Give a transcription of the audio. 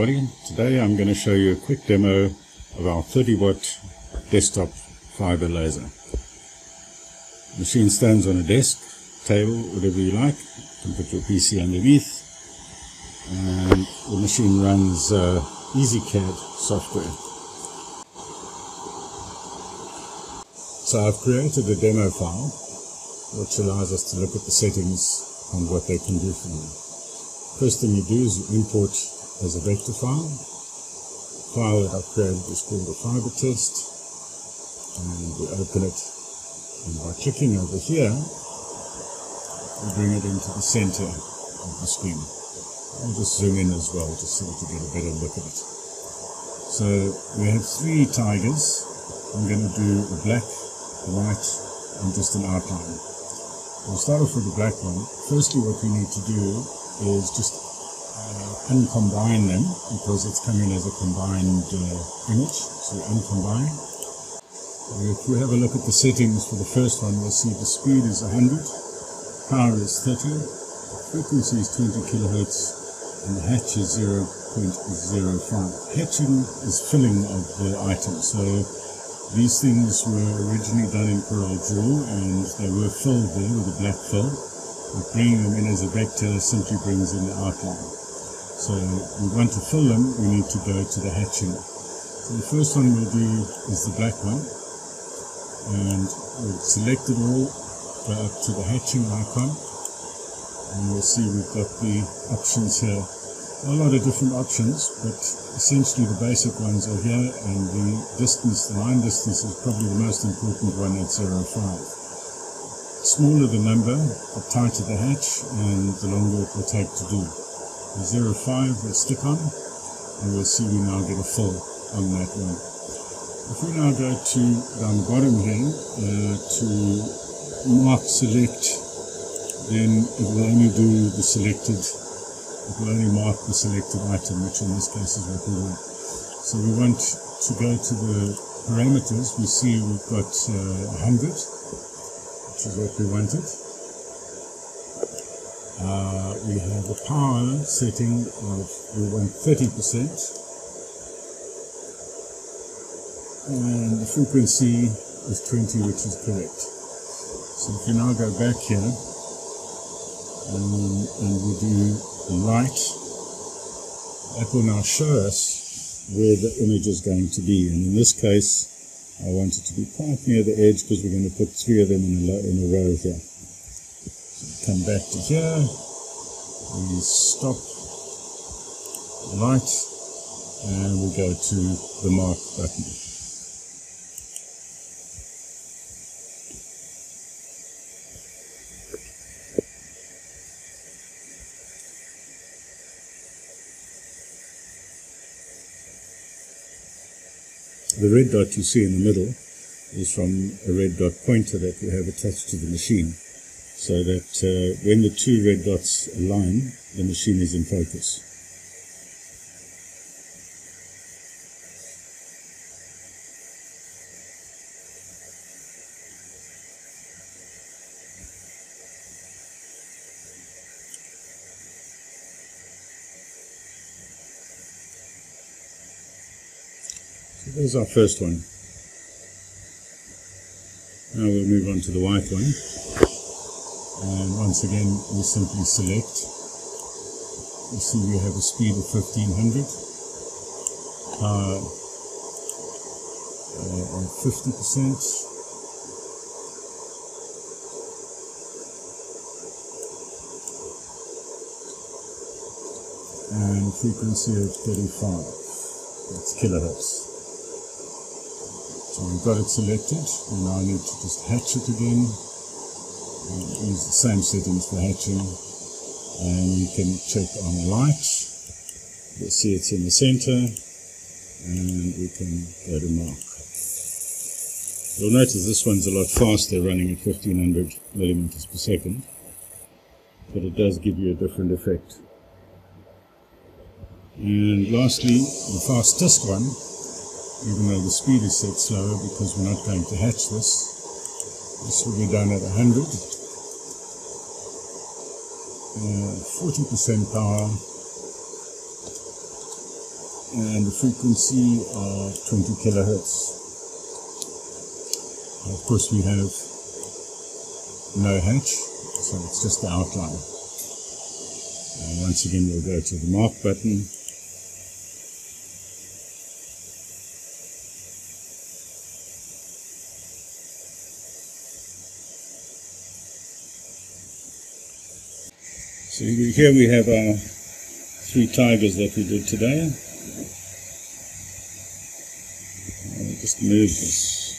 Everybody, today I'm going to show you a quick demo of our 30 watt desktop fiber laser. The machine stands on a desk, table, whatever you like, you can put your PC underneath and the machine runs uh, EzCad software. So I've created a demo file which allows us to look at the settings and what they can do for you. First thing you do is you import as a vector file. File that I've created is called a fiber test and we open it and by clicking over here we bring it into the center of the screen. I'll just zoom in as well just so to get a better look at it. So we have three tigers. I'm going to do a black, a white and just an outline. We'll start off with the black one. Firstly what we need to do is just uncombine them because it's coming as a combined uh, image. So uncombine. If we have a look at the settings for the first one, we'll see the speed is 100, power is 30, frequency is 20 kilohertz, and the hatch is 0.05. Hatching is filling of the item. So these things were originally done in Corel Draw and they were filled there with a black fill. But bringing them in as a vector simply brings in the outline. So we want to fill them, we need to go to the hatching. So the first one we'll do is the black one. And we'll select it all, go up to the hatching icon. And we'll see we've got the options here. A lot of different options, but essentially the basic ones are here and the distance, the line distance is probably the most important one at 0.5. Smaller the number, the tighter the hatch and the longer it will take to do. 05 will stick on and we'll see we now get a full on that one. If we now go to down the bottom here uh, to mark select then it will only do the selected it will only mark the selected item which in this case is what we want. So we want to go to the parameters we see we've got uh, 100 which is what we wanted uh, we have a power setting of we want 30% and the frequency is 20 which is correct. So if you now go back here um, and we do the light, that will now show us where the image is going to be. And in this case I want it to be quite near the edge because we're going to put three of them in a, in a row here come back to here, we stop light and we go to the mark button. The red dot you see in the middle is from a red dot pointer that we have attached to the machine so that uh, when the two red dots align, the machine is in focus. There's our first one. Now we'll move on to the white one and once again we simply select. You see we have a speed of 1500 power uh, of 50 percent. And frequency of 35 that's kilohertz. So we've got it selected and now need to just hatch it again use the same settings for hatching. And you can check on the light you'll see it's in the center. And we can go to mark. You'll notice this one's a lot faster running at 1500 millimeters per second. But it does give you a different effect. And lastly the fastest one even though the speed is set slower because we're not going to hatch this this will be done at 100 40% power and a frequency of 20 kilohertz. Of course, we have no hatch, so it's just the outline. And once again, we'll go to the mark button. So here we have our three tigers that we did today. I'll just move this